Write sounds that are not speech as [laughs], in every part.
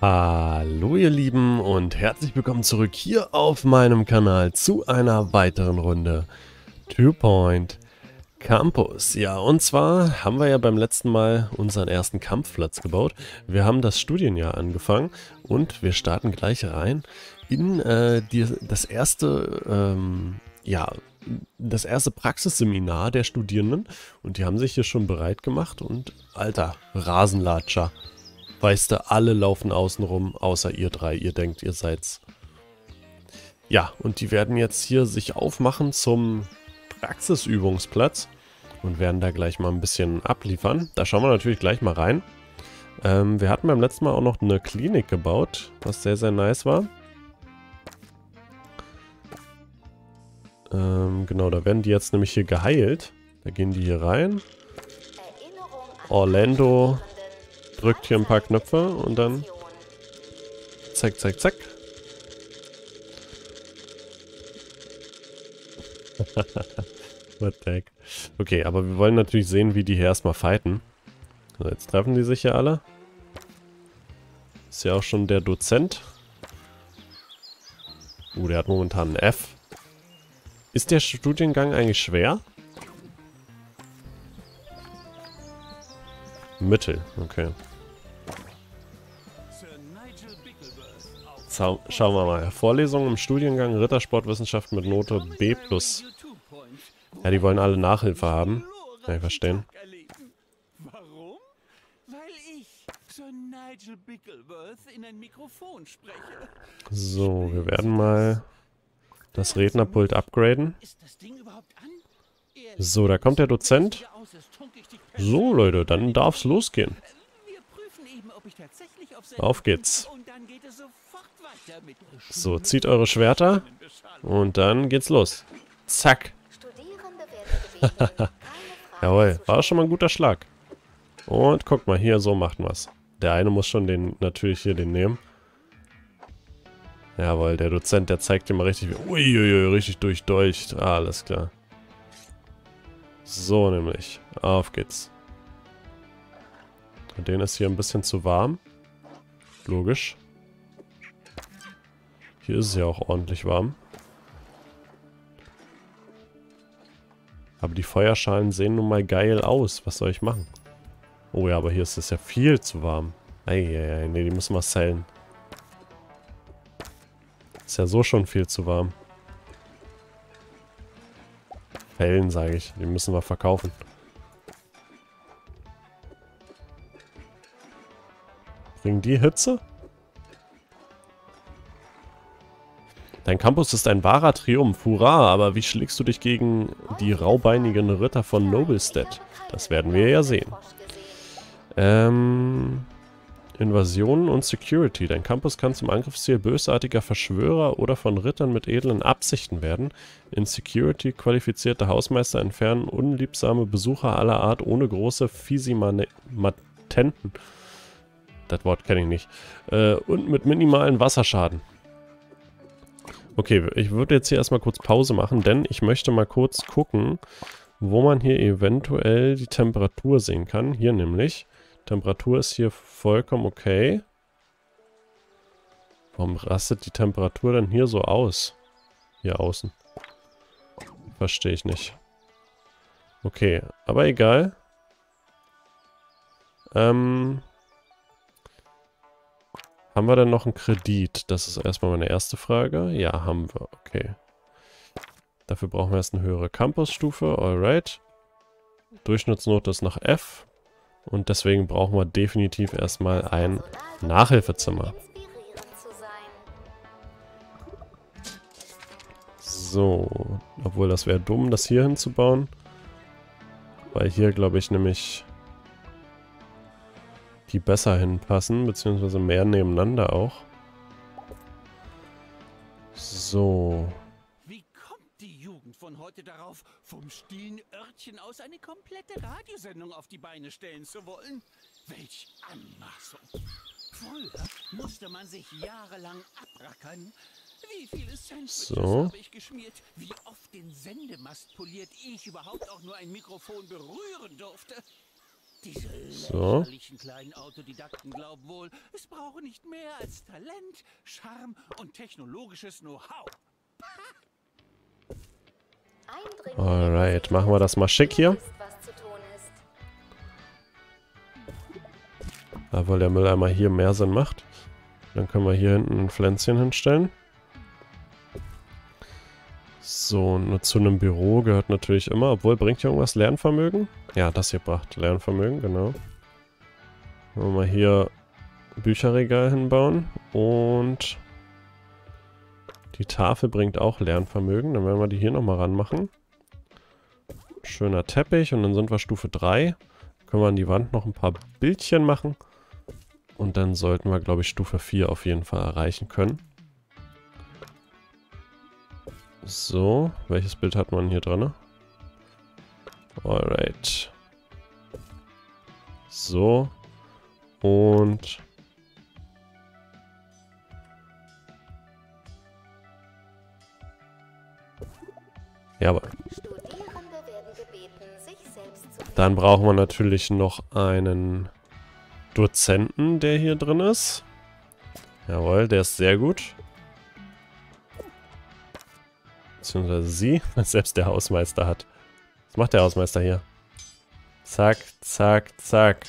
Hallo ihr Lieben und herzlich willkommen zurück hier auf meinem Kanal zu einer weiteren Runde Two Point Campus. Ja, und zwar haben wir ja beim letzten Mal unseren ersten Kampfplatz gebaut. Wir haben das Studienjahr angefangen und wir starten gleich rein in äh, die, das erste, ähm, ja, das erste Praxisseminar der Studierenden. Und die haben sich hier schon bereit gemacht und, alter, Rasenlatscher. Weißt du, alle laufen außen rum, außer ihr drei. Ihr denkt, ihr seid's. Ja, und die werden jetzt hier sich aufmachen zum Praxisübungsplatz und werden da gleich mal ein bisschen abliefern. Da schauen wir natürlich gleich mal rein. Ähm, wir hatten beim letzten Mal auch noch eine Klinik gebaut, was sehr, sehr nice war. Ähm, genau, da werden die jetzt nämlich hier geheilt. Da gehen die hier rein. Orlando drückt hier ein paar Knöpfe und dann zack, zack, zack. [laughs] What the heck. Okay, aber wir wollen natürlich sehen, wie die hier erstmal fighten. So, jetzt treffen die sich ja alle. Ist ja auch schon der Dozent. Uh, der hat momentan ein F. Ist der Studiengang eigentlich schwer? Mittel, okay. Zau schauen wir mal. Vorlesungen im Studiengang Rittersportwissenschaft mit Note B+. Ja, die wollen alle Nachhilfe haben. Kann ich verstehen. Warum? Weil ich, Sir Nigel Bickleworth, in ein Mikrofon spreche. So, wir werden mal das Rednerpult upgraden. So, da kommt der Dozent. So, Leute, dann darf's losgehen. Auf geht's. So, zieht eure Schwerter und dann geht's los. Zack. [laughs] Jawohl, war schon mal ein guter Schlag. Und guck mal, hier, so macht wir's. Der eine muss schon den, natürlich hier den nehmen. Jawohl, der Dozent, der zeigt dir mal richtig, wie- uiuiui, richtig durchdolcht. Ah, alles klar. So nämlich, auf geht's. Und den ist hier ein bisschen zu warm. Logisch. Hier ist es ja auch ordentlich warm. Aber die Feuerschalen sehen nun mal geil aus. Was soll ich machen? Oh ja, aber hier ist es ja viel zu warm. Eieiei, nee, die müssen wir sellen. Ist ja so schon viel zu warm. Fällen, sage ich. Die müssen wir verkaufen. Bringen die Hitze? Dein Campus ist ein wahrer Triumph, hurra, aber wie schlägst du dich gegen die raubeinigen Ritter von Noblestead? Das werden wir ja sehen. Ähm, Invasionen und Security. Dein Campus kann zum Angriffsziel bösartiger Verschwörer oder von Rittern mit edlen Absichten werden. In Security qualifizierte Hausmeister entfernen unliebsame Besucher aller Art ohne große Fisimatenten. Das Wort kenne ich nicht. Äh, und mit minimalen Wasserschaden. Okay, ich würde jetzt hier erstmal kurz Pause machen, denn ich möchte mal kurz gucken, wo man hier eventuell die Temperatur sehen kann. Hier nämlich. Temperatur ist hier vollkommen okay. Warum rastet die Temperatur denn hier so aus? Hier außen. Verstehe ich nicht. Okay, aber egal. Ähm... Haben wir denn noch einen Kredit? Das ist erstmal meine erste Frage. Ja, haben wir. Okay. Dafür brauchen wir erst eine höhere Campusstufe. Alright. Durchschnittsnote ist nach F. Und deswegen brauchen wir definitiv erstmal ein Nachhilfezimmer. So. Obwohl, das wäre dumm, das hier hinzubauen. Weil hier, glaube ich, nämlich die besser hinpassen, beziehungsweise mehr nebeneinander auch. So. Heute darauf, vom stillen Örtchen aus eine komplette Radiosendung auf die Beine stellen zu wollen? Welch Anmaßung! Früher musste man sich jahrelang abrackern. Wie viele Sandwiches So. habe ich geschmiert? Wie oft den Sendemast poliert, ehe ich überhaupt auch nur ein Mikrofon berühren durfte? Diese So. lächerlichen kleinen Autodidakten glauben wohl, es brauche nicht mehr als Talent, Charme und technologisches Know-how. Alright, machen wir das mal schick hier. Ja, weil der Mülleimer hier mehr Sinn macht. Dann können wir hier hinten ein Pflänzchen hinstellen. So, nur zu einem Büro gehört natürlich immer, obwohl bringt hier irgendwas Lernvermögen? Ja, das hier bracht Lernvermögen, genau. Wollen wir mal hier Bücherregal hinbauen und die Tafel bringt auch Lernvermögen. Dann werden wir die hier nochmal ranmachen. Schöner Teppich und dann sind wir Stufe 3. Können wir an die Wand noch ein paar Bildchen machen. Und dann sollten wir, glaube ich, Stufe 4 auf jeden Fall erreichen können. So, welches Bild hat man hier drin? Alright. So. Und... Jawohl. Dann brauchen wir natürlich noch einen Dozenten, der hier drin ist. Jawohl, der ist sehr gut. Beziehungsweise sie, [laughs] was selbst der Hausmeister hat. Was macht der Hausmeister hier? Zack, zack, zack.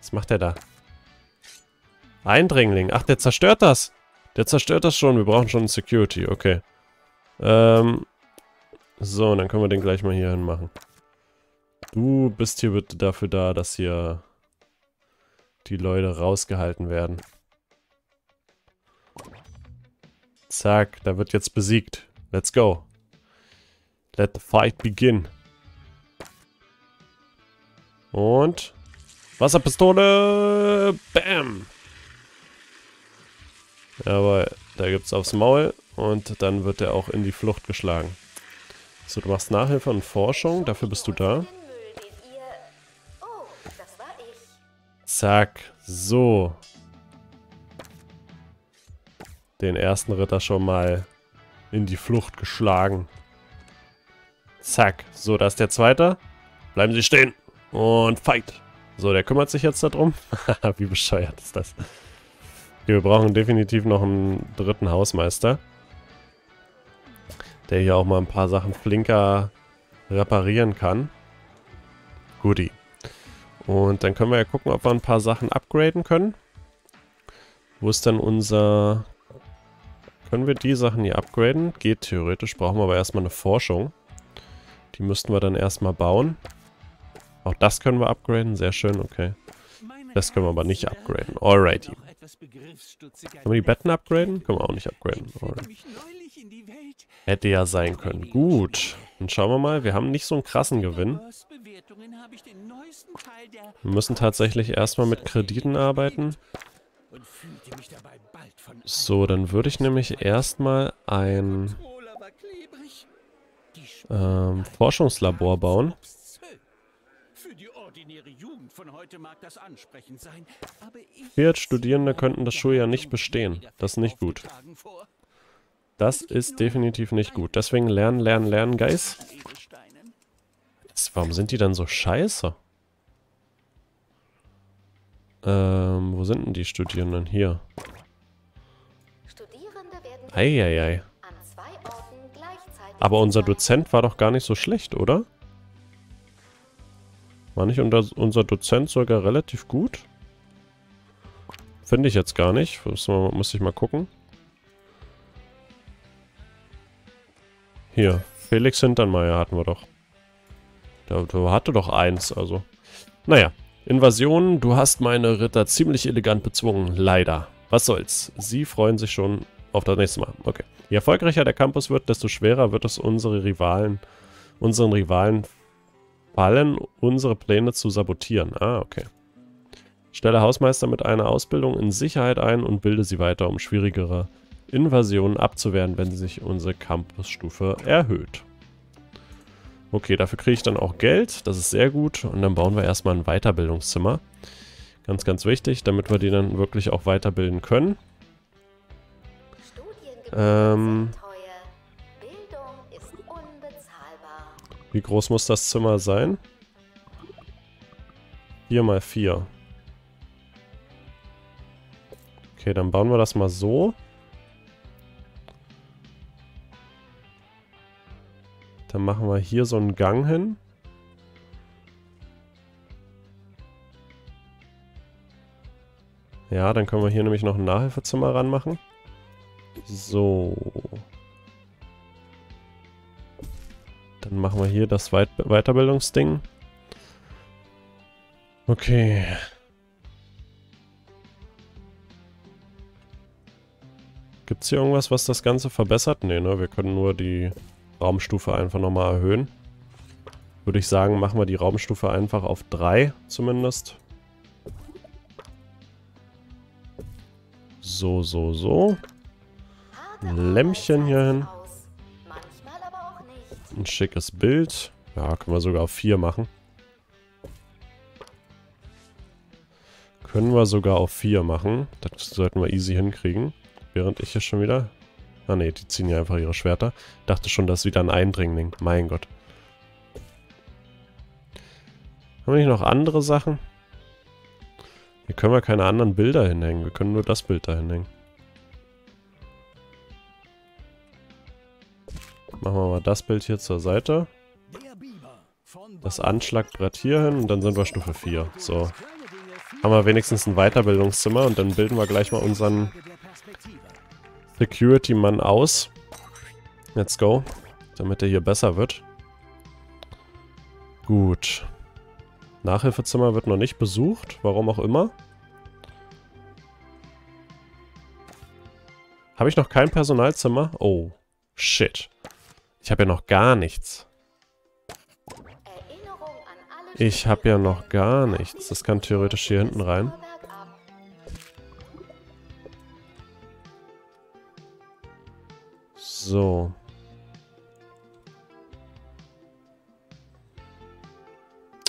Was macht der da? Eindringling. Ach, der zerstört das. Der zerstört das schon. Wir brauchen schon Security. Okay. Ähm. So, und dann können wir den gleich mal hier hin machen. Du bist hier bitte dafür da, dass hier die Leute rausgehalten werden. Zack, da wird jetzt besiegt. Let's go. Let the fight begin. Und Wasserpistole. Bam. Aber da gibt's aufs Maul und dann wird er auch in die Flucht geschlagen. So, du machst Nachhilfe und Forschung, dafür bist du da. Zack, so. Den ersten Ritter schon mal in die Flucht geschlagen. Zack, so, da ist der zweite. Bleiben Sie stehen. Und fight. So, der kümmert sich jetzt darum. [laughs] Wie bescheuert ist das? Okay, wir brauchen definitiv noch einen dritten Hausmeister. Der hier auch mal ein paar Sachen flinker reparieren kann. Guti. Und dann können wir ja gucken, ob wir ein paar Sachen upgraden können. Wo ist denn unser... Können wir die Sachen hier upgraden? Geht theoretisch, brauchen wir aber erstmal eine Forschung. Die müssten wir dann erstmal bauen. Auch das können wir upgraden, sehr schön, okay. Das können wir aber nicht upgraden. Alrighty. Können wir die Betten upgraden? Können wir auch nicht upgraden. Alright. Hätte ja sein können. Gut. Dann schauen wir mal. Wir haben nicht so einen krassen Gewinn. Wir müssen tatsächlich erstmal mit Krediten arbeiten. So, dann würde ich nämlich erstmal ein ähm, Forschungslabor bauen. Vier Studierende könnten das Schuljahr nicht bestehen. Das ist nicht gut. Das ist definitiv nicht gut. Deswegen lernen, lernen, lernen, Guys. Das, warum sind die dann so scheiße? Ähm, wo sind denn die Studierenden? Hier. Eieiei. Aber unser. Dozent war doch gar nicht so schlecht, oder? War nicht unser, Dozent sogar relativ gut? Finde ich jetzt gar nicht. Muss, muss ich mal gucken. Hier, Felix Hinternmeier hatten wir doch. Der, der hatte doch eins, also. Naja, Invasion, du hast meine Ritter ziemlich elegant bezwungen, leider. Was soll's, sie freuen sich schon auf das nächste Mal. Okay. Je erfolgreicher der Campus wird, desto schwerer wird es unsere Rivalen, unseren Rivalen fallen, unsere Pläne zu sabotieren. Ah, okay. Stelle Hausmeister mit einer Ausbildung in Sicherheit ein und bilde sie weiter, um schwierigere Invasionen abzuwehren, wenn sich unsere Campusstufe erhöht. Okay, dafür kriege ich dann auch Geld. Das ist sehr gut. Und dann bauen wir erstmal ein Weiterbildungszimmer. Ganz, ganz wichtig, damit wir die dann wirklich auch weiterbilden können. Ähm. Wie groß muss das Zimmer sein? 4 mal 4. Okay, dann bauen wir das mal so. Dann machen wir hier so einen Gang hin. Ja, dann können wir hier nämlich noch ein Nachhilfezimmer ranmachen. So. Dann machen wir hier das Weit Weiterbildungsding. Okay. Gibt es hier irgendwas, was das Ganze verbessert? Nee, ne? Wir können nur die Raumstufe einfach nochmal erhöhen. Würde ich sagen, machen wir die Raumstufe einfach auf 3 zumindest. So, so, so. Ein Lämpchen hier hin. Ein schickes Bild. Ja, können wir sogar auf 4 machen. Können wir sogar auf 4 machen. Das sollten wir easy hinkriegen. Während ich hier schon wieder... Ah ne, die ziehen ja einfach ihre Schwerter. Dachte schon, das ist wieder ein Eindringling. Mein Gott. Haben wir nicht noch andere Sachen? Hier können wir keine anderen Bilder hinhängen. Wir können nur das Bild da hinhängen. Machen wir mal das Bild hier zur Seite. Das Anschlagbrett hier hin und dann sind wir Stufe 4. So. Haben wir wenigstens ein Weiterbildungszimmer und dann bilden wir gleich mal unseren Security-Mann aus. Let's go. Damit er hier besser wird. Gut. Nachhilfezimmer wird noch nicht besucht. Warum auch immer. Habe ich noch kein Personalzimmer? Oh. Shit. Ich habe ja noch gar nichts. Ich habe ja noch gar nichts. Das kann theoretisch hier hinten rein. So.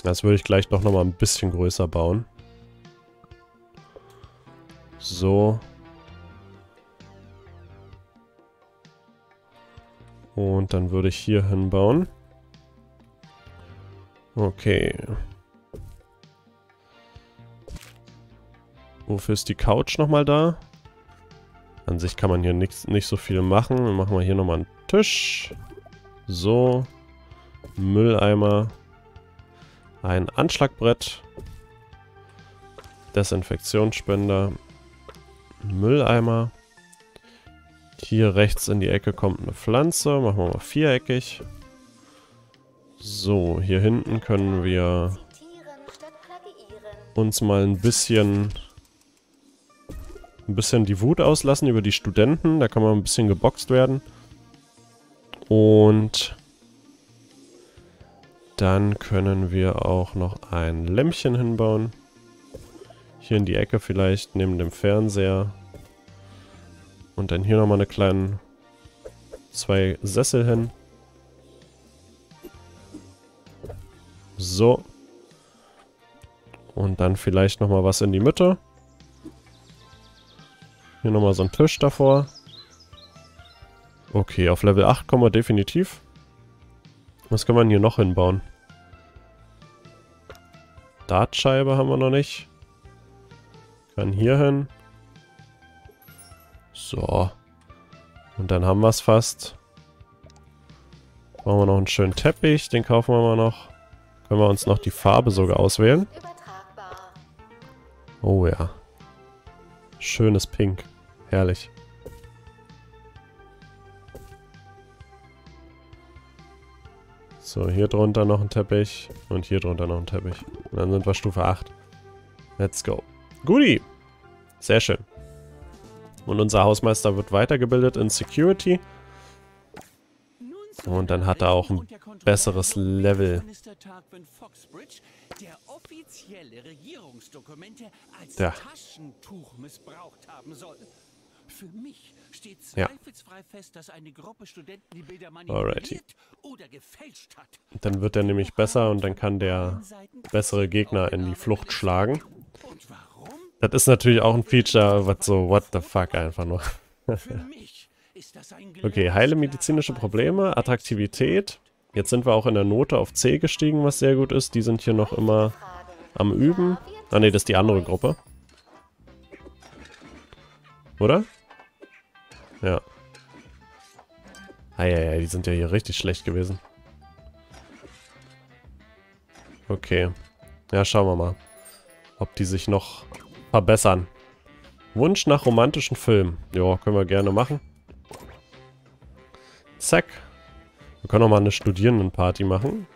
Das würde ich gleich doch nochmal ein bisschen größer bauen. So. Und dann würde ich hier hinbauen. Okay. Wofür ist die Couch nochmal da? An sich kann man hier nix, nicht so viel machen. Dann machen wir hier nochmal einen Tisch. So. Mülleimer. Ein Anschlagbrett. Desinfektionsspender. Mülleimer. Hier rechts in die Ecke kommt eine Pflanze. Machen wir mal viereckig. So, hier hinten können wir uns mal ein bisschen ein bisschen die Wut auslassen über die Studenten. Da kann man ein bisschen geboxt werden. Und dann können wir auch noch ein Lämpchen hinbauen. Hier in die Ecke vielleicht, neben dem Fernseher. Und dann hier nochmal eine kleine zwei Sessel hin. So. Und dann vielleicht nochmal was in die Mitte. Hier nochmal so ein Tisch davor. Okay, auf Level 8 kommen wir definitiv. Was kann man hier noch hinbauen? Dartscheibe haben wir noch nicht. Kann hier hin. So. Und dann haben wir es fast. Machen wir noch einen schönen Teppich. Den kaufen wir mal noch. Können wir uns noch die Farbe sogar auswählen. Oh ja. Schönes Pink. Herrlich. So, hier drunter noch ein Teppich und hier drunter noch ein Teppich. Und dann sind wir Stufe 8. Let's go. Guti! Sehr schön. Und unser Hausmeister wird weitergebildet in Security. Und dann hat er auch ein besseres Level. Ja. Für mich steht zweifelsfrei fest, dass eine Gruppe Studenten die Bilder manipuliert oder gefälscht hat. Dann wird er nämlich besser und dann kann der bessere Gegner in die Flucht schlagen. Das ist natürlich auch ein Feature, was so what the fuck einfach nur. Okay, heile medizinische Probleme, Attraktivität. Jetzt sind wir auch in der Note auf C gestiegen, was sehr gut ist. Die sind hier noch immer am Üben. Ah ne, das ist die andere Gruppe. Oder? Ja. Eieiei, die sind ja hier richtig schlecht gewesen. Okay. Ja, schauen wir mal. Ob die sich noch verbessern. Wunsch nach romantischen Filmen. Ja, können wir gerne machen. Zack. Wir können auch mal eine Studierendenparty machen.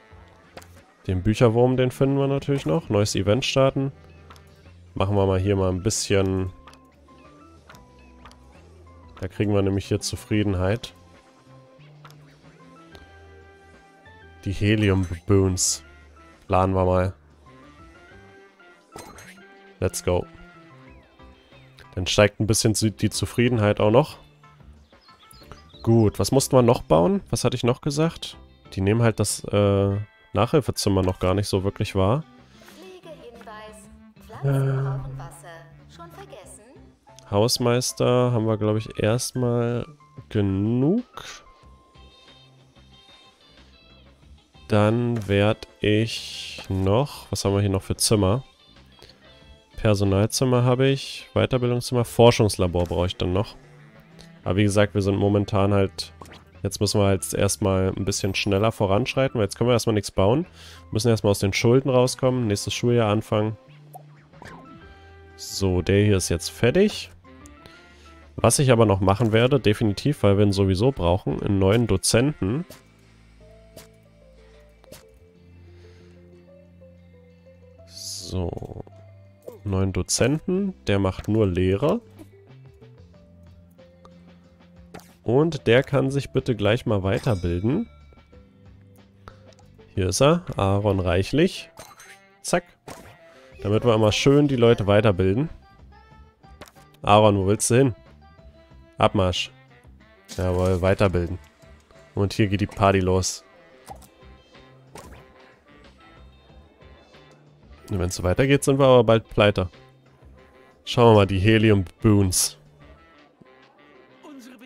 Den Bücherwurm, den finden wir natürlich noch. Neues Event starten. Machen wir mal hier mal ein bisschen... Da kriegen wir nämlich hier Zufriedenheit. Die Helium-Baboons. Planen wir mal. Let's go. Dann steigt ein bisschen die Zufriedenheit auch noch. Gut, was mussten wir noch bauen? Was hatte ich noch gesagt? Die nehmen halt das äh, Nachhilfezimmer noch gar nicht so wirklich wahr. Äh, Hausmeister haben wir, glaube ich, erstmal genug. Dann werde ich noch... Was haben wir hier noch für Zimmer? Personalzimmer habe ich. Weiterbildungszimmer. Forschungslabor brauche ich dann noch. Aber wie gesagt, wir sind momentan halt... Jetzt müssen wir halt erstmal ein bisschen schneller voranschreiten, weil jetzt können wir erstmal nichts bauen. Wir müssen erstmal aus den Schulden rauskommen, nächstes Schuljahr anfangen. So, der hier ist jetzt fertig. Was ich aber noch machen werde, definitiv, weil wir ihn sowieso brauchen, einen neuen Dozenten. So. Neuen Dozenten, der macht nur Lehre. Und der kann sich bitte gleich mal weiterbilden. Hier ist er, Aaron Reichlich. Zack. Damit wir immer schön die Leute weiterbilden. Aaron, wo willst du hin? Abmarsch. Jawohl, weiterbilden. Und hier geht die Party los. Wenn es so weitergeht, sind wir aber bald pleite. Schauen wir mal, die Helium-Boons.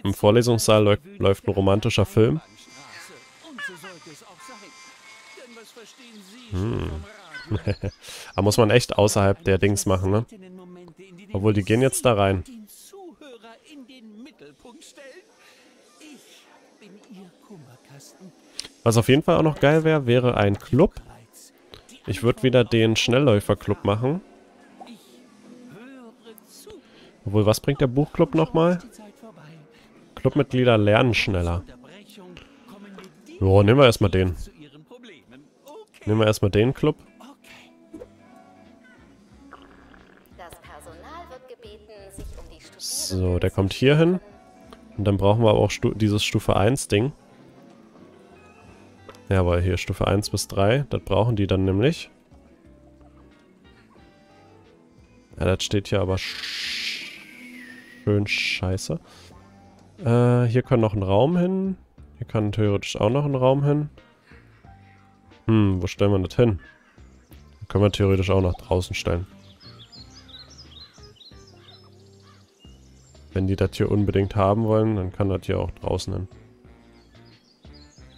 Im Vorlesungssaal läuft, läuft ein romantischer Film. Hm. [laughs] da muss man echt außerhalb der Dings machen, ne? Obwohl, die gehen jetzt da rein. Was auf jeden Fall auch noch geil wäre, wäre ein Club. Ich würde wieder den Schnellläufer-Club machen. Obwohl, was bringt der Buchclub nochmal? Clubmitglieder lernen schneller. Jo, nehmen wir erstmal den. Nehmen wir erstmal den Club. So, der kommt hier hin. Und dann brauchen wir aber auch Stu dieses Stufe 1 Ding. Ja, aber hier Stufe 1 bis 3. Das brauchen die dann nämlich. Ja, das steht hier aber schön scheiße. Äh, hier kann noch ein Raum hin. Hier kann theoretisch auch noch ein Raum hin. Hm, wo stellen wir das hin? Können wir theoretisch auch nach draußen stellen. Wenn die das hier unbedingt haben wollen, dann kann das hier auch draußen hin.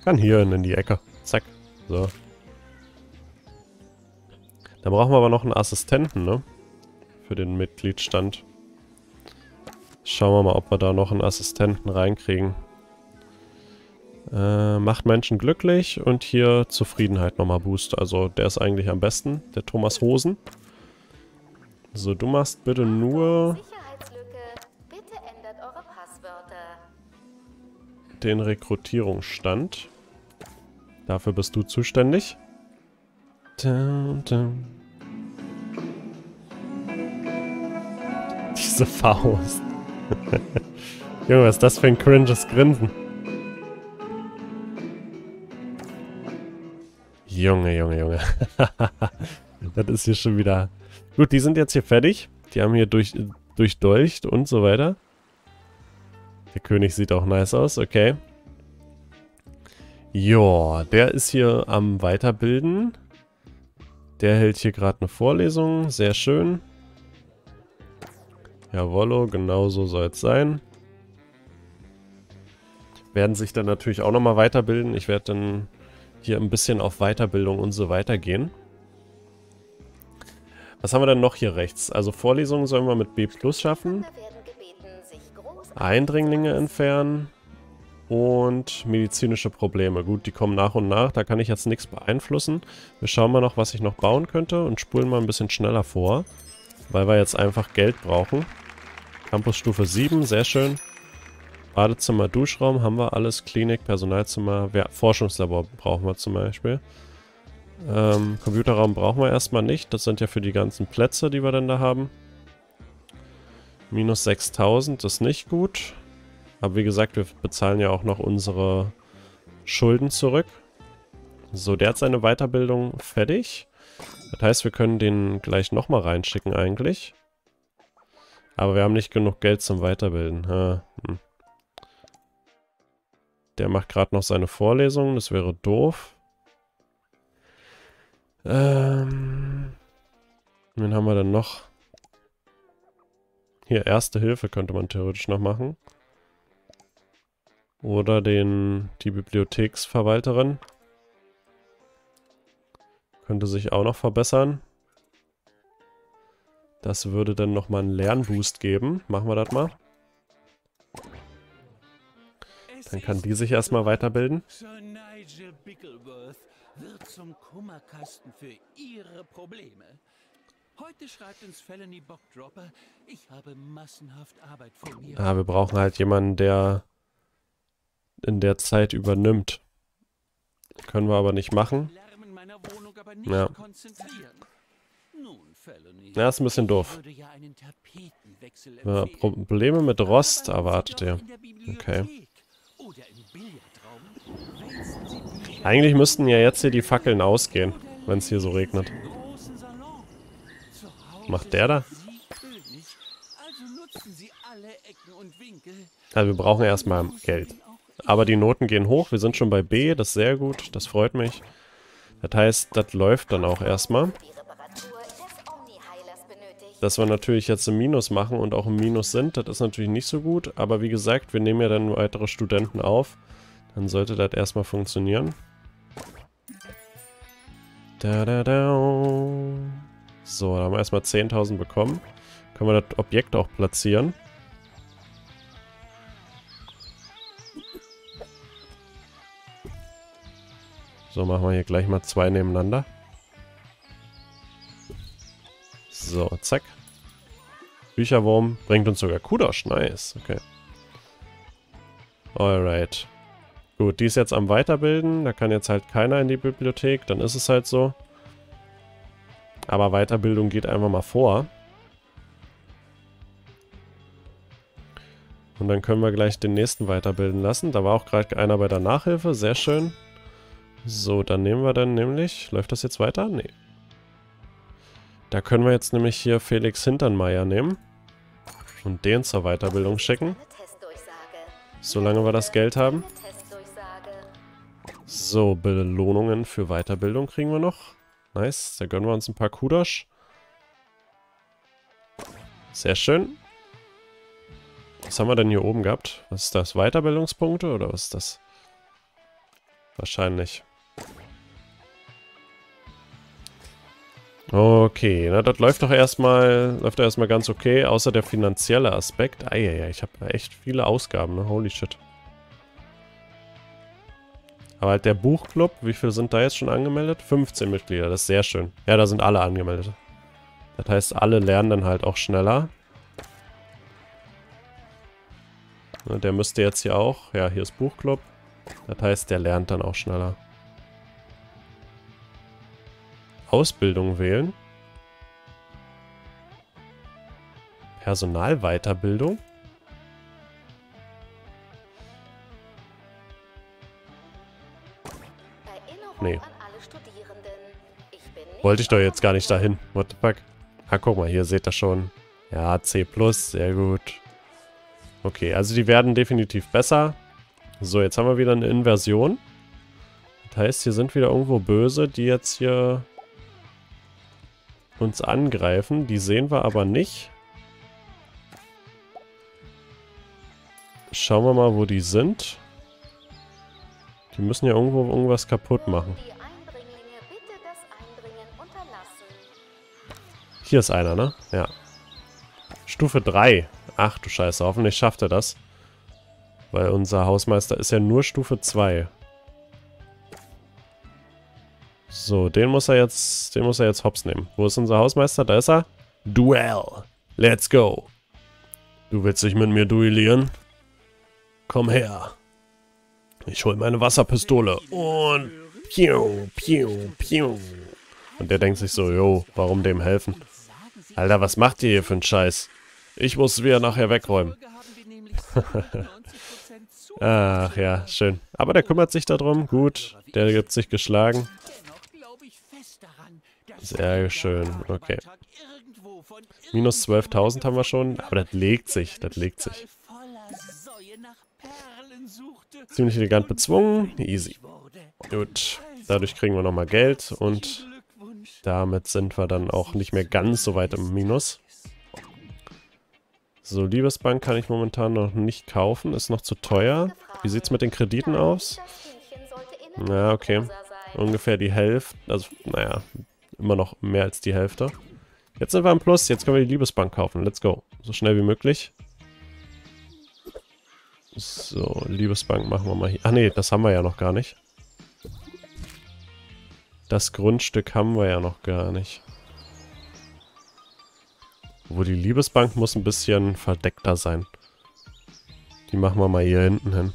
Kann hier hin in die Ecke. Zack. So. Dann brauchen wir aber noch einen Assistenten, ne? Für den Mitgliedsstand. Schauen wir mal, ob wir da noch einen Assistenten reinkriegen. Äh, macht Menschen glücklich und hier Zufriedenheit nochmal boost. Also der ist eigentlich am besten, der Thomas Hosen. So, du machst bitte nur den Rekrutierungsstand. Dafür bist du zuständig. Dun, dun. Diese Faust. [laughs] Junge, was ist das für ein cringes Grinsen? Junge, Junge, Junge. [laughs] das ist hier schon wieder... Gut, die sind jetzt hier fertig. Die haben hier durch, durchdolcht und so weiter. Der König sieht auch nice aus, okay. Joa, der ist hier am Weiterbilden. Der hält hier gerade eine Vorlesung, sehr schön. Jawollo, genau so soll es sein. Werden sich dann natürlich auch nochmal weiterbilden. Ich werde dann hier ein bisschen auf Weiterbildung und so weiter gehen. Was haben wir denn noch hier rechts? Also Vorlesungen sollen wir mit B Plus schaffen. Eindringlinge entfernen. Und medizinische Probleme. Gut, die kommen nach und nach. Da kann ich jetzt nichts beeinflussen. Wir schauen mal noch, was ich noch bauen könnte. Und spulen mal ein bisschen schneller vor. Weil wir jetzt einfach Geld brauchen. Campusstufe 7, sehr schön. Badezimmer, Duschraum haben wir alles. Klinik, Personalzimmer, ja, Forschungslabor brauchen wir zum Beispiel. Ähm, Computerraum brauchen wir erstmal nicht. Das sind ja für die ganzen Plätze, die wir dann da haben. Minus 6000 ist nicht gut. Aber wie gesagt, wir bezahlen ja auch noch unsere Schulden zurück. So, der hat seine Weiterbildung fertig. Das heißt, wir können den gleich nochmal reinschicken eigentlich. Aber wir haben nicht genug Geld zum Weiterbilden. Ha, hm. Der macht gerade noch seine Vorlesungen, das wäre doof. Ähm, wen haben wir denn noch? Hier, Erste Hilfe könnte man theoretisch noch machen. Oder den, die Bibliotheksverwalterin. Könnte sich auch noch verbessern. Das würde dann nochmal einen Lernboost geben. Machen wir das mal. Dann kann die sich erstmal weiterbilden. Sir Nigel Bickleworth wird zum Kummerkasten für Ihre Probleme. Heute schreibt uns Felony Bockdropper, ich habe massenhaft Arbeit vor mir. Ah, wir brauchen halt jemanden, der in der Zeit übernimmt. Können wir aber nicht machen. Ja. Nun. Ja, ist ein bisschen doof. ja. Probleme mit Rost erwartet ihr. Bücher Eigentlich müssten ja jetzt hier die Fackeln ausgehen, wenn es hier so regnet. Macht der da? also. Also wir brauchen erstmal Geld. Aber die Noten gehen hoch. Wir sind schon bei B. Das ist sehr gut. Das freut mich. Das heißt, das läuft dann auch erstmal. Dass wir natürlich jetzt im Minus machen und auch im Minus sind, das ist natürlich nicht so gut. Aber wie gesagt, wir nehmen ja dann weitere Studenten auf. Dann sollte das erstmal funktionieren. Da, da, da. So, da haben wir erstmal 10.000 bekommen. Können wir das Objekt auch platzieren. So, machen wir hier gleich mal zwei nebeneinander. So, zack. Bücherwurm bringt uns sogar Kudosh. Nice, okay. Alright. Gut, die ist jetzt am Weiterbilden. Da kann jetzt halt keiner in die Bibliothek. Dann ist es halt so. Aber Weiterbildung geht einfach mal vor. Und dann können wir gleich den nächsten weiterbilden lassen. Da war auch gerade einer bei der Nachhilfe. Sehr schön. So, dann nehmen wir dann nämlich... Läuft das jetzt weiter? Nee. Da können wir jetzt nämlich hier Felix Hinternmeier nehmen. Und den zur Weiterbildung schicken. Solange wir das Geld haben. So, Belohnungen für Weiterbildung kriegen wir noch. Nice, da gönnen wir uns ein paar Kudosh. Sehr schön. Was haben wir denn hier oben gehabt? Was ist das? Weiterbildungspunkte oder was ist das? Wahrscheinlich. Okay, na das läuft doch erstmal, läuft doch erstmal ganz okay, außer der finanzielle Aspekt. Eieiei, ich habe echt viele Ausgaben, ne? Holy shit. Aber halt der Buchclub, wie viel sind da jetzt schon angemeldet? 15 Mitglieder, das ist sehr schön. Ja, da sind alle angemeldet. Das heißt, alle lernen dann halt auch schneller. Ne, Der müsste jetzt hier auch, ja, hier ist Buchclub. Das heißt, der lernt dann auch schneller. Ausbildung wählen. Personalweiterbildung. Nee. Wollte ich doch jetzt gar nicht dahin. What the fuck? Ah, guck mal, hier seht ihr schon. Ja, C+, sehr gut. Okay, also die werden definitiv besser. So, jetzt haben wir wieder eine Inversion. Das heißt, hier sind wieder irgendwo Böse, die jetzt hier uns angreifen. Die sehen wir aber nicht. Schauen wir mal, wo die sind. Die müssen ja irgendwo irgendwas kaputt machen. Hier ist einer, ne? Ja. Stufe 3. Ach du Scheiße, hoffentlich schafft er das. Weil unser Hausmeister ist ja nur Stufe 2. So, den muss er jetzt, den muss er jetzt hops nehmen. Wo ist unser Hausmeister? Da ist er. Duell. Let's go. Du willst dich mit mir duellieren? Komm her. Ich hol meine Wasserpistole und piu, piu, piu. Und der denkt sich so, jo, warum dem helfen? Alter, was macht ihr hier für einen Scheiß? Ich muss wieder nachher wegräumen. [laughs] Ach ja, schön. Aber der kümmert sich darum. Gut, der gibt sich geschlagen. Sehr schön, okay. Minus 12.000 haben wir schon, aber das legt sich, das legt sich. Ziemlich elegant bezwungen, easy. Gut, dadurch kriegen wir nochmal Geld und damit sind wir dann auch nicht mehr ganz so weit im Minus. So, Liebesbank kann ich momentan noch nicht kaufen, ist noch zu teuer. Wie sieht es mit den Krediten aus? Na, okay. Ungefähr die Hälfte, also, naja, immer noch mehr als die Hälfte. Jetzt sind wir im Plus, jetzt können wir die Liebesbank kaufen. Let's go. So schnell wie möglich. So, Liebesbank machen wir mal hier. Ach nee, das haben wir ja noch gar nicht. Das Grundstück haben wir ja noch gar nicht. Wo die Liebesbank muss ein bisschen verdeckter sein. Die machen wir mal hier hinten hin.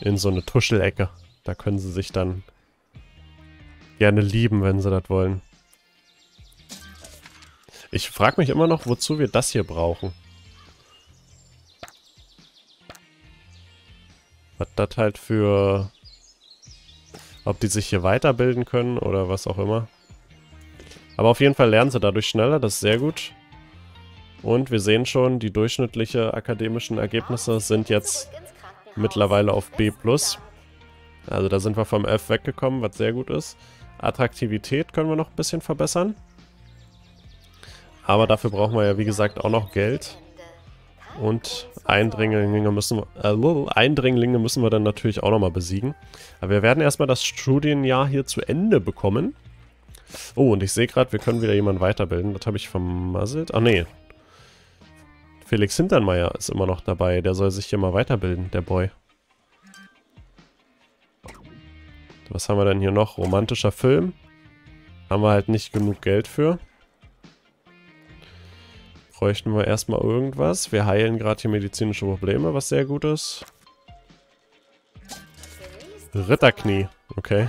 In so eine Tuschelecke. Da können sie sich dann gerne lieben, wenn sie das wollen. Ich frage mich immer noch, wozu wir das hier brauchen. Was das halt für... Ob die sich hier weiterbilden können oder was auch immer. Aber auf jeden Fall lernen sie dadurch schneller, das ist sehr gut. Und wir sehen schon, die durchschnittlichen akademischen Ergebnisse sind jetzt mittlerweile auf B+. Also da sind wir vom F weggekommen, was sehr gut ist. Attraktivität können wir noch ein bisschen verbessern. Aber dafür brauchen wir ja wie gesagt auch noch Geld. Und Eindringlinge müssen, äh, Eindringlinge müssen wir dann natürlich auch nochmal besiegen. Aber wir werden erstmal das Studienjahr hier zu Ende bekommen. Oh, und ich sehe gerade, wir können wieder jemanden weiterbilden. Das habe ich vermasselt. Ach nee. Felix Hinternmeier ist immer noch dabei. Der soll sich hier mal weiterbilden, der Boy. Was haben wir denn hier noch? Romantischer Film. Haben wir halt nicht genug Geld für bräuchten wir erstmal irgendwas. Wir heilen gerade hier medizinische Probleme, was sehr gut ist. Ritterknie. Okay.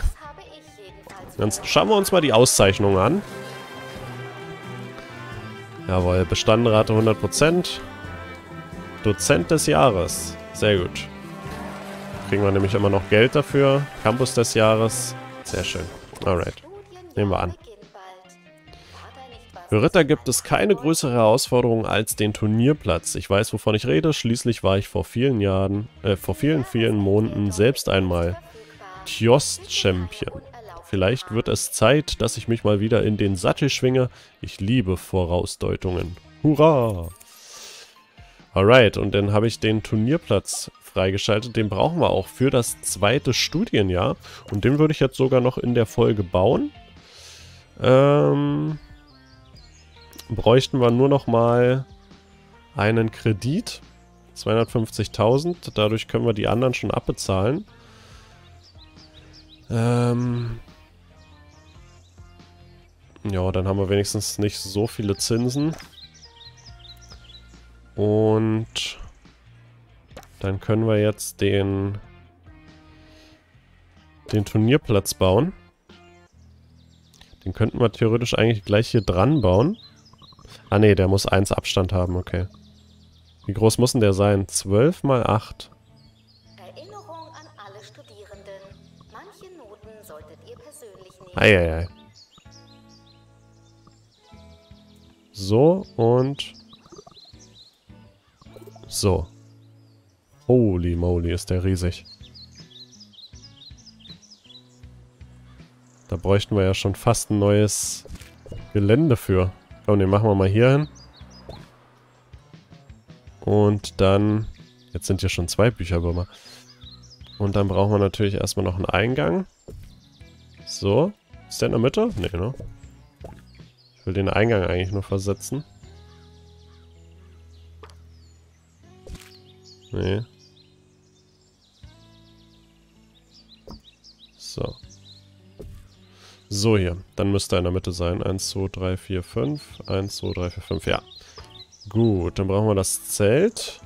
Dann schauen wir uns mal die Auszeichnung an. Jawohl, Bestandenrate 100%. Dozent des Jahres. Sehr gut. Kriegen wir nämlich immer noch Geld dafür. Campus des Jahres. Sehr schön. Alright. Nehmen wir an. Für Ritter gibt es keine größere Herausforderung als den Turnierplatz. Ich weiß, wovon ich rede. Schließlich war ich vor vielen Jahren, äh, vor vielen, vielen Monaten selbst einmal Tjost-Champion. Vielleicht wird es Zeit, dass ich mich mal wieder in den Sattel schwinge. Ich liebe Vorausdeutungen. Hurra! Alright, und dann habe ich den Turnierplatz freigeschaltet. Den brauchen wir auch für das zweite Studienjahr. Und den würde ich jetzt sogar noch in der Folge bauen. Ähm, bräuchten wir nur noch mal einen Kredit. 250.000. Dadurch können wir die anderen schon abbezahlen. Ähm ja, dann haben wir wenigstens nicht so viele Zinsen. Und dann können wir jetzt den, den Turnierplatz bauen. Den könnten wir theoretisch eigentlich gleich hier dran bauen. Ah ne, der muss 1 Abstand haben, okay. Wie groß muss denn der sein? 12 mal 8. Erinnerung an alle Studierenden. Manche Noten solltet ihr persönlich nehmen. Eieiei. So und... So. Holy moly, ist der riesig. Da bräuchten wir ja schon fast ein neues Gelände für. Komm, den machen wir mal hier hin. Und dann... Jetzt sind hier schon zwei Bücherbürmer. Und dann brauchen wir natürlich erstmal noch einen Eingang. So. Ist der in der Mitte? Nee, ne? Ich will den Eingang eigentlich nur versetzen. Nee. So. So hier. Dann müsste er in der Mitte sein. 1, 2, 3, 4, 5. 1, 2, 3, 4, 5. Ja. Gut, dann brauchen wir das Zelt.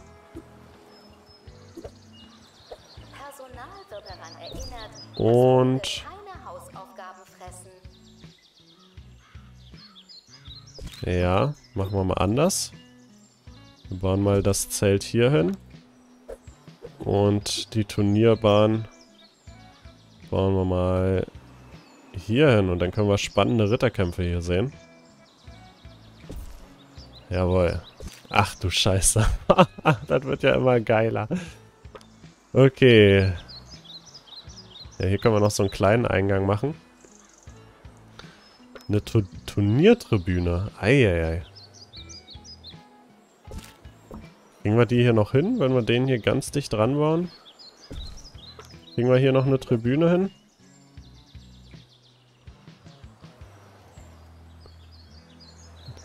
Und-. Ja, machen wir mal anders. Wir bauen mal das Zelt hier hin. Und die Turnierbahn bauen wir mal hier hin. Und dann können wir spannende Ritterkämpfe hier sehen. Jawohl. Ach du Scheiße. [laughs] das wird ja immer geiler. Okay. Ja, hier können wir noch so einen kleinen Eingang machen. Eine Tu Turniertribüne. Eieiei. Kriegen wir die hier noch hin, wenn wir den hier ganz dicht dran bauen? Kriegen wir hier noch eine Tribüne hin?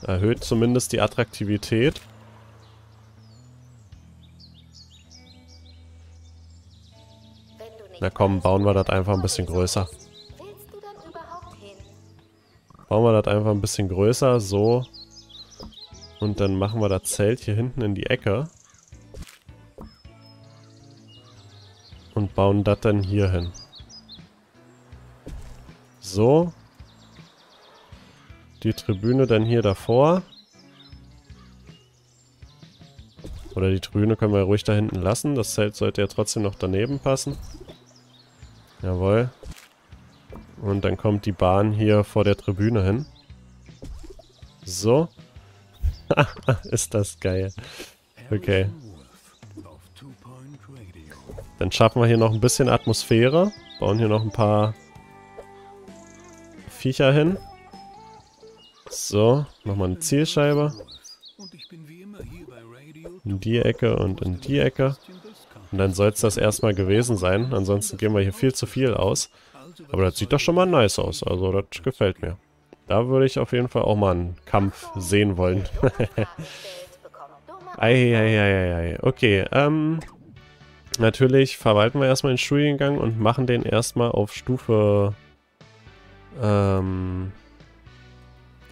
Erhöht zumindest die Attraktivität. Na komm, bauen wir das einfach ein bisschen größer. Bauen wir das einfach ein bisschen größer, so. Und dann machen wir das Zelt hier hinten in die Ecke. Und bauen das dann hier hin. So. Die Tribüne dann hier davor. Oder die Tribüne können wir ruhig da hinten lassen. Das Zelt sollte ja trotzdem noch daneben passen. Jawohl. Und dann kommt die Bahn hier vor der Tribüne hin. So. [laughs] Ist das geil. Okay. Dann schaffen wir hier noch ein bisschen Atmosphäre. Bauen hier noch ein paar Viecher hin. So, nochmal eine Zielscheibe. In die Ecke und in die Ecke. Und dann soll es das erstmal gewesen sein. Ansonsten geben wir hier viel zu viel aus. Aber das sieht doch schon mal nice aus. Also das gefällt mir. Da würde ich auf jeden Fall auch mal einen Kampf sehen wollen. [laughs] Eieieiei. Okay, ähm... Natürlich verwalten wir erstmal den Studiengang und machen den erstmal auf Stufe... Ähm...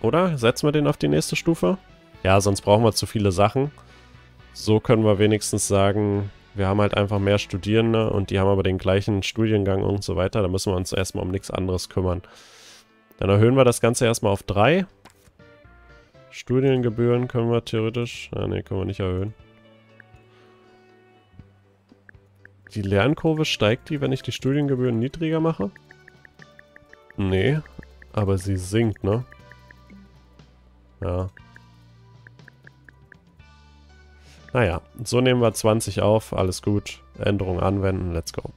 Oder? Setzen wir den auf die nächste Stufe? Ja, sonst brauchen wir zu viele Sachen. So können wir wenigstens sagen, wir haben halt einfach mehr Studierende und die haben aber den gleichen Studiengang und so weiter. Da müssen wir uns erstmal um nichts anderes kümmern. Dann erhöhen wir das Ganze erstmal auf 3. Studiengebühren können wir theoretisch... Ah, ne, können wir nicht erhöhen. Die Lernkurve steigt die, wenn ich die Studiengebühren niedriger mache? Nee, aber sie sinkt, ne? Ja. Naja, so nehmen wir 20 auf, alles gut. Änderung anwenden, let's go.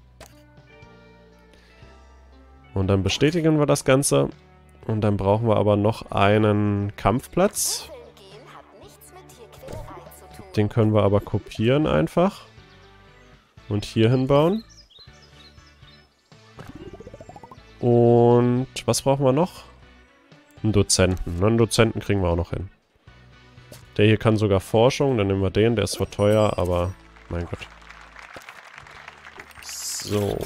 Und dann bestätigen wir das Ganze. Und dann brauchen wir aber noch einen Kampfplatz. Den können wir aber kopieren einfach. Und hier hinbauen. Und was brauchen wir noch? Einen Dozenten. Einen Dozenten kriegen wir auch noch hin. Der hier kann sogar Forschung. Dann nehmen wir den. Der ist zwar teuer, aber mein Gott. So.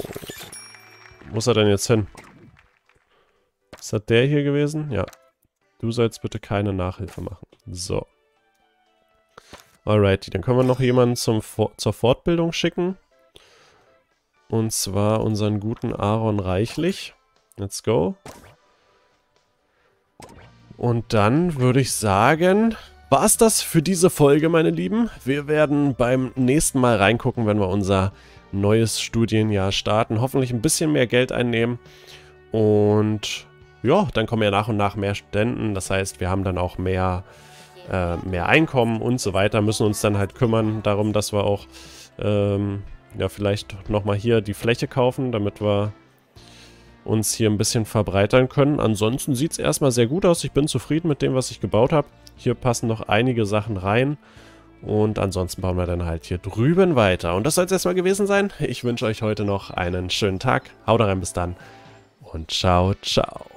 Wo ist er denn jetzt hin? Ist das der hier gewesen? Ja. Du sollst bitte keine Nachhilfe machen. So. Alrighty, dann können wir noch jemanden zum zur Fortbildung schicken. Und zwar unseren guten Aaron Reichlich. Let's go. Und dann würde ich sagen, war es das für diese Folge, meine Lieben. Wir werden beim nächsten Mal reingucken, wenn wir unser neues Studienjahr starten. Hoffentlich ein bisschen mehr Geld einnehmen. Und ja, dann kommen ja nach und nach mehr Studenten. Das heißt, wir haben dann auch mehr, äh, mehr Einkommen und so weiter. Müssen uns dann halt kümmern darum, dass wir auch ähm, ja, vielleicht nochmal hier die Fläche kaufen, damit wir uns hier ein bisschen verbreitern können. Ansonsten sieht es erstmal sehr gut aus. Ich bin zufrieden mit dem, was ich gebaut habe. Hier passen noch einige Sachen rein. Und ansonsten bauen wir dann halt hier drüben weiter. Und das soll es erstmal gewesen sein. Ich wünsche euch heute noch einen schönen Tag. Haut rein, bis dann. Und ciao, ciao.